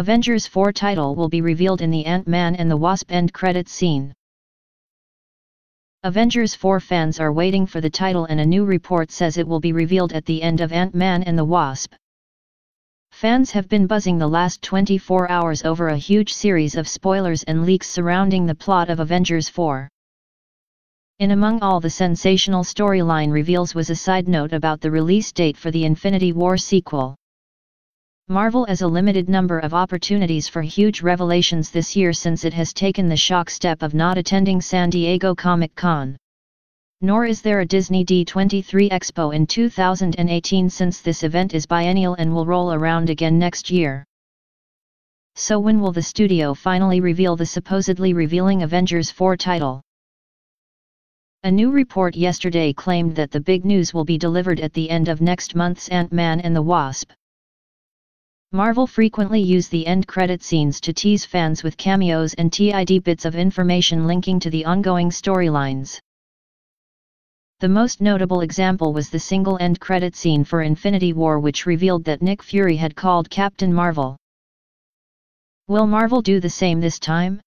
Avengers 4 title will be revealed in the Ant-Man and the Wasp end credits scene. Avengers 4 fans are waiting for the title and a new report says it will be revealed at the end of Ant-Man and the Wasp. Fans have been buzzing the last 24 hours over a huge series of spoilers and leaks surrounding the plot of Avengers 4. In among all the sensational storyline reveals was a side note about the release date for the Infinity War sequel. Marvel has a limited number of opportunities for huge revelations this year since it has taken the shock step of not attending San Diego Comic-Con. Nor is there a Disney D23 Expo in 2018 since this event is biennial and will roll around again next year. So when will the studio finally reveal the supposedly revealing Avengers 4 title? A new report yesterday claimed that the big news will be delivered at the end of next month's Ant-Man and the Wasp. Marvel frequently use the end credit scenes to tease fans with cameos and TID bits of information linking to the ongoing storylines. The most notable example was the single end credit scene for Infinity War which revealed that Nick Fury had called Captain Marvel. Will Marvel do the same this time?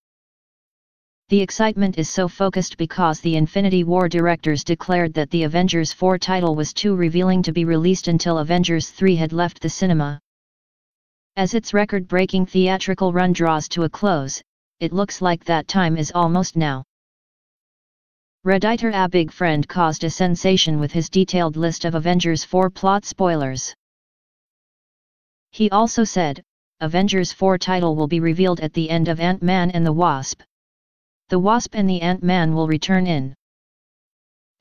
The excitement is so focused because the Infinity War directors declared that the Avengers 4 title was too revealing to be released until Avengers 3 had left the cinema. As its record-breaking theatrical run draws to a close, it looks like that time is almost now. Redditor Abigfriend caused a sensation with his detailed list of Avengers 4 plot spoilers. He also said, Avengers 4 title will be revealed at the end of Ant-Man and the Wasp. The Wasp and the Ant-Man will return in.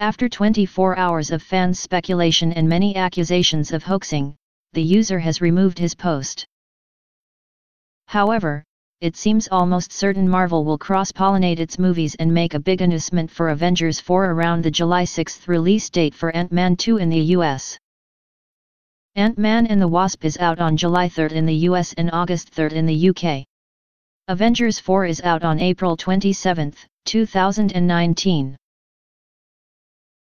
After 24 hours of fans' speculation and many accusations of hoaxing, the user has removed his post. However, it seems almost certain Marvel will cross-pollinate its movies and make a big announcement for Avengers 4 around the July 6 release date for Ant-Man 2 in the US. Ant-Man and the Wasp is out on July 3 in the US and August 3 in the UK. Avengers 4 is out on April 27, 2019.